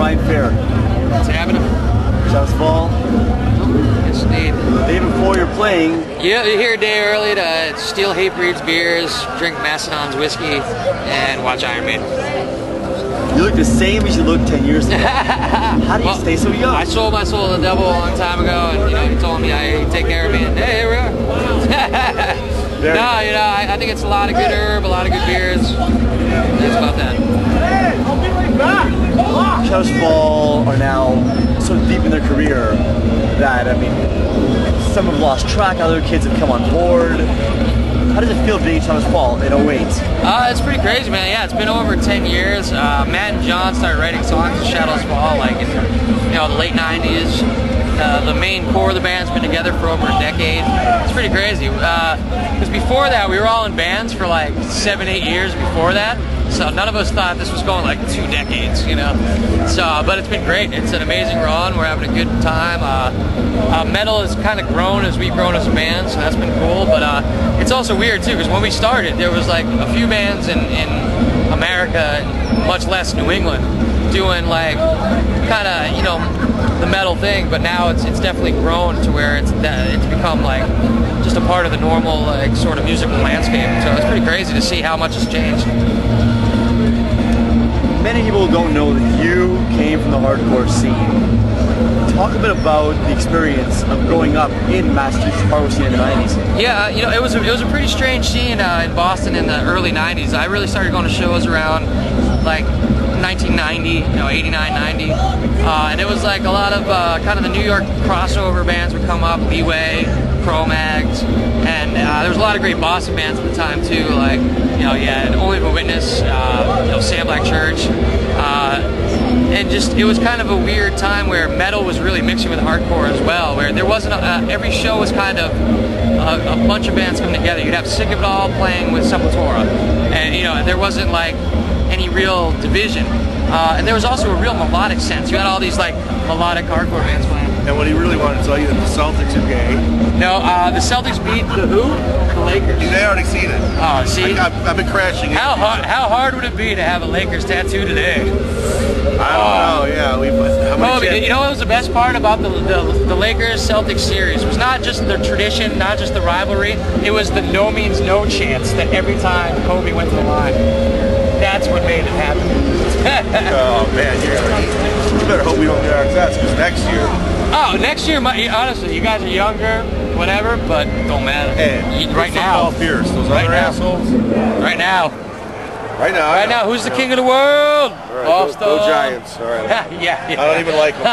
Brian Fair. What's happening? Just fall. Oh, yes, indeed. The day before you're playing, Yeah, you're here a day early to steal Hatebreed's beers, drink Mastodon's whiskey, and watch Iron Maiden. you look the same as you looked 10 years ago. How do you Well, stay so young? I sold my soul to the devil a long time ago, and you know, he told me I take care of me, and hey, here we are. No, you know, I, I think it's a lot of good herb, a lot of good beers. That's about that. Shadows Fall are now so deep in their career that, I mean, some have lost track, other kids have come on board. How does it feel being Shadows Fall in 08? Uh, it's pretty crazy, man. Yeah, it's been over 10 years. Uh, Matt and John started writing songs to Shadows Fall like in you know the late 90s. Uh, the main core of the band's been together for over a decade. It's pretty crazy. Because before that, we were all in bands for like seven, eight years before that. So none of us thought this was going like two decades, you know. So, but it's been great. It's an amazing run. We're having a good time. Uh, uh, metal has kind of grown as we've grown as a band, so that's been cool. But uh, it's also weird too, because when we started, there was like a few bands in, in America, much less New England, doing like kind of you know the metal thing. But now it's it's definitely grown to where it's that it's become like just a part of the normal like sort of musical landscape. So it's pretty crazy to see how much has changed. Many people don't know that you came from the hardcore scene. Talk a bit about the experience of growing up in Massachusetts hardcore scene in the 90s. Yeah, you know, it was a, it was a pretty strange scene uh, in Boston in the early '90s. I really started going to shows around like 1990, you know, 89, 90, uh, and it was like a lot of uh, kind of the New York crossover bands would come up, Leeway, Cro-Mags, and uh, there was a lot of great Boston bands at the time too, like you know, yeah, Only Living Witness, uh, you know, Sam Black Church. Uh, and just it was kind of a weird time where metal was really mixing with hardcore as well where there wasn't a, uh, every show was kind of a, a bunch of bands coming together. You'd have sick of it all playing with sepultura. And you know there wasn't like real division uh, and there was also a real melodic sense you had all these like melodic hardcore bands playing And what he really wanted to tell you that the Celtics are gay. no uh, the celtics beat the who the lakers They already seen it. oh see I, I've, I've been crashing how hard, how hard would it be to have a Lakers tattoo today? I don't know. Yeah, we. How Oh, many? you know what was the best part about the, the, the Lakers Celtics series? It was not just the tradition, not just the rivalry. It was the no means no chance that every time Kobe went to the line. That's what made it happen. Oh man, you're gonna. You better hope we don't get our test because next year. oh, next year, my, honestly, you guys are younger, whatever, but don't matter. Hey, You- right now, Pierce, those Right other now. assholes. right now, Right now. Right now, who's the king of the world? All right, go, go Giants. All right. yeah, yeah. I don't even like them.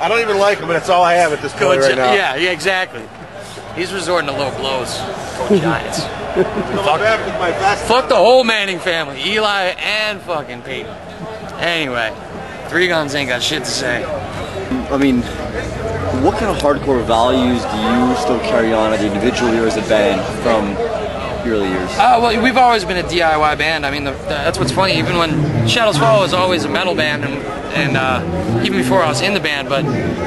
I don't even like them, but that's all I have at this Go point Gi- right now. Yeah, yeah, exactly. He's resorting to low blows. Go Giants. Coming back with my best. Fuck the whole Manning family, Eli and fucking Peyton. Anyway, Three Guns ain't got shit to say. I mean, what kind of hardcore values do you still carry on either individually or as a band from early years? Uh, well, we've always been a DIY band. I mean, the, the, that's what's funny. Even when Shadows Fall was always a metal band, and, and uh, even before I was in the band, but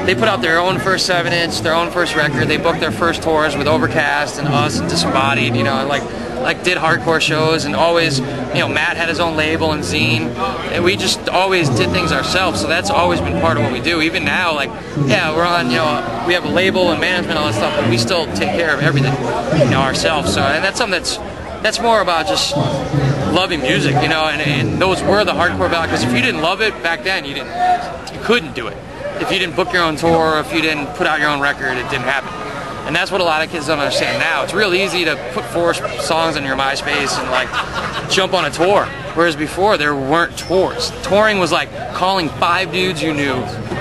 they put out their own first seven inch, their own first record. They booked their first tours with Overcast and us and Disembodied. You know, and like like did hardcore shows and always, you know, Matt had his own label and zine, and we just always did things ourselves. So that's always been part of what we do. Even now, like, yeah, we're on, you know, we have a label and management and all that stuff, but we still take care of everything, you know, ourselves. So and that's something that's that's more about just loving music, you know, and, and those were the hardcore values. Because if you didn't love it back then, you didn't, you couldn't do it. If you didn't book your own tour, if you didn't put out your own record, it didn't happen. And that's what a lot of kids don't understand now. It's real easy to put four songs on your MySpace and like jump on a tour. Whereas before there weren't tours. Touring was like calling five dudes you knew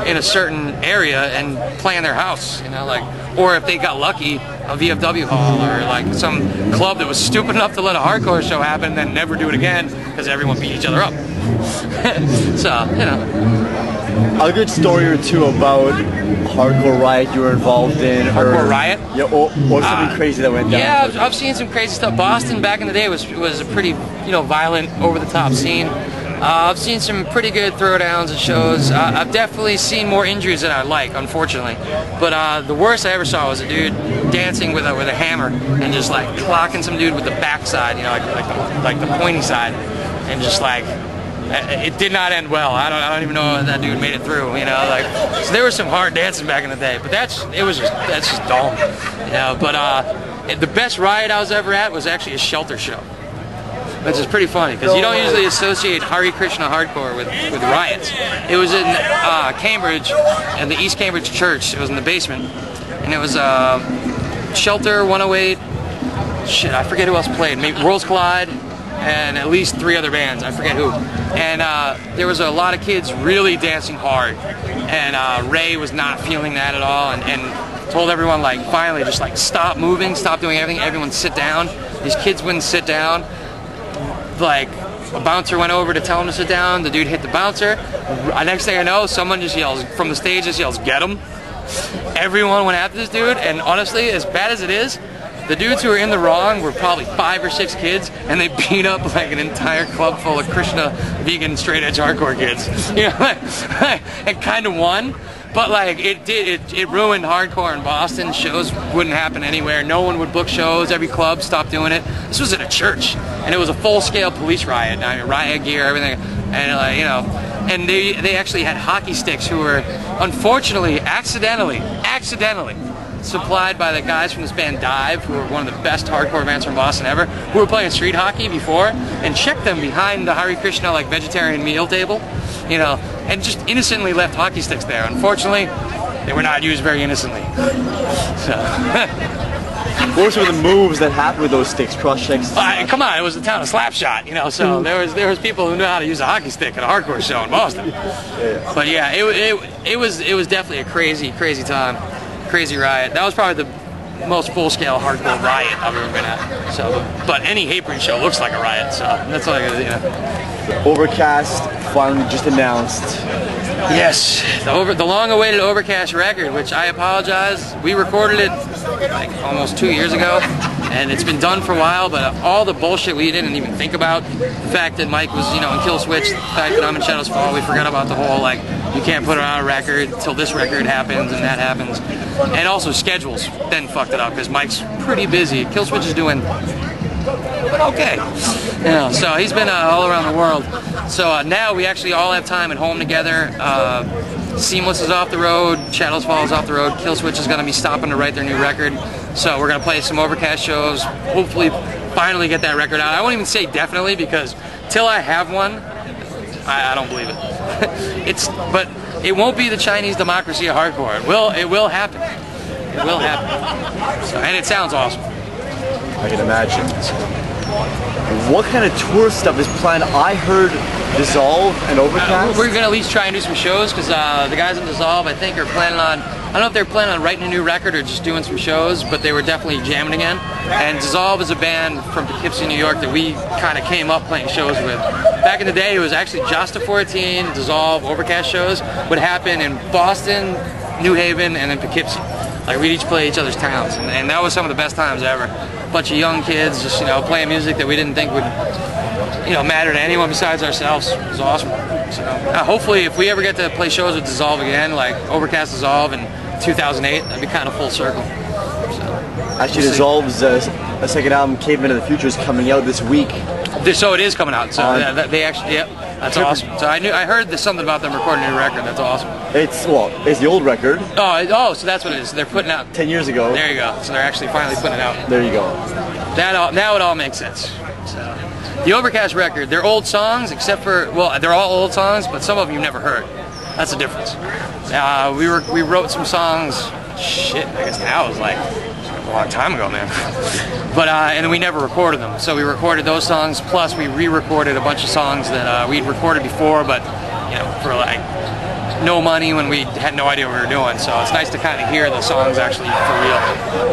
in a certain area and playing their house, you know, like or if they got lucky, a VFW hall or like some club that was stupid enough to let a hardcore show happen and then never do it again because everyone beat each other up. so, you know. A good story or two about hardcore riot you were involved in. Hardcore or, riot? Yeah, or, or something Uh, crazy that went down. Yeah, I've, I've seen some crazy stuff. Boston back in the day was was a pretty you know violent, over the top scene. Uh, I've seen some pretty good throwdowns and shows. Uh, I've definitely seen more injuries than I like, unfortunately. But uh, the worst I ever saw was a dude dancing with a with a hammer and just like clocking some dude with the backside, you know, like like the, like the pointy side, and just like it did not end well. I don't, I don't even know if that dude made it through. You know, like so there was some hard dancing back in the day, but that's it was just that's just dumb. You know, but uh, the best riot I was ever at was actually a shelter show. Which is pretty funny because you don't usually associate Hare Krishna hardcore with, with riots. It was in uh, Cambridge, and the East Cambridge Church. It was in the basement, and it was uh, Shelter 108. Shit, I forget who else played. Maybe Worlds Collide, and at least three other bands. I forget who. And uh, there was a lot of kids really dancing hard, and uh, Ray was not feeling that at all, and, and told everyone like finally just like stop moving, stop doing everything. Everyone sit down. These kids wouldn't sit down like a bouncer went over to tell him to sit down. The dude hit the bouncer. Uh, Next thing I know, someone just yells from the stage, just yells, "Get him!" Everyone went after this dude, and honestly, as bad as it is, the dudes who were in the wrong were probably five or six kids, and they beat up like an entire club full of Krishna vegan straight edge hardcore kids. You know, and kind of won. But like it did, it, it ruined hardcore in Boston. Shows wouldn't happen anywhere. No one would book shows. Every club stopped doing it. This was at a church, and it was a full-scale police riot. I mean, riot gear, everything, and like you know, and they they actually had hockey sticks who were unfortunately, accidentally, accidentally supplied by the guys from this band Dive, who are one of the best hardcore bands from Boston ever, who were playing street hockey before, and checked them behind the Hare Krishna like vegetarian meal table, you know, and just innocently left hockey sticks there. Unfortunately, they were not used very innocently. So, What were some of the moves that happened with those sticks? Cross checks. uh, come on, it was the town of Slapshot, you know. So there was there was people who knew how to use a hockey stick at a hardcore show in Boston. But yeah, it, it, it was it was definitely a crazy crazy time, crazy riot. That was probably the most full scale hardcore riot I've ever been at. So, but any Hatebreed show looks like a riot. So that's all I gotta, you know. Overcast finally just announced. Yes, the over the long-awaited Overcast record, which I apologize. We recorded it like almost two years ago, and it's been done for a while. But all the bullshit we didn't even think about, the fact that Mike was, you know, in Killswitch, the fact that I'm in Shadows Fall, we forgot about the whole like you can't put it on a record till this record happens and that happens, and also schedules then fucked it up because Mike's pretty busy. Killswitch is doing but okay. You know, so he's been uh, all around the world. So uh, now we actually all have time at home together. Uh, Seemless is off the road. Shadows Fall is off the road. Killswitch is going to be stopping to write their new record. So we're going to play some Overcast shows. Hopefully, finally get that record out. I won't even say definitely because till I have one, I, I don't believe it. it's but it won't be the Chinese democracy of hardcore. It will. It will happen. It will happen. So, and it sounds awesome. I can imagine. What kind of tour stuff is planned? I heard Dissolve and Overcast. We're gonna at least try and do some shows because uh, the guys in Dissolve, I think, are planning on. I don't know if they're planning on writing a new record or just doing some shows, but they were definitely jamming again. And Dissolve is a band from Poughkeepsie, New York, that we kind of came up playing shows with. Back in the day, it was actually Jasta 14, Dissolve, Overcast shows would happen in Boston, New Haven, and then Poughkeepsie. Like we'd each play each other's towns, and, and that was some of the best times ever. A bunch of young kids just you know playing music that we didn't think would you know matter to anyone besides ourselves. It was awesome. So uh, hopefully, if we ever get to play shows with Dissolve again, like Overcast Dissolve in 2008, that'd be kind of full circle. Actually, Dissolve's uh, a second album, Caveman of the Future, is coming out this week. So it is coming out. So yeah, that- they actually, yep, that's awesome. So I knew I heard something about them recording a new record. That's awesome. It's well, it's the old record, Oh, it- oh, so that's what it is. They're putting out. ten years ago. There you go. So they're actually finally putting it out. There you go. That all, now it all makes sense. So, the Overcast record, they're old songs, except for well, they're all old songs, but some of them you've never heard. That's the difference. Uh, we were we wrote some songs. Shit, I guess now it was like a long time ago, man. but uh, and we never recorded them. So we recorded those songs, plus we re-recorded a bunch of songs that uh, we'd recorded before, but you know, for like no money when we had no idea what we were doing. So it's nice to kind of hear the songs actually for real.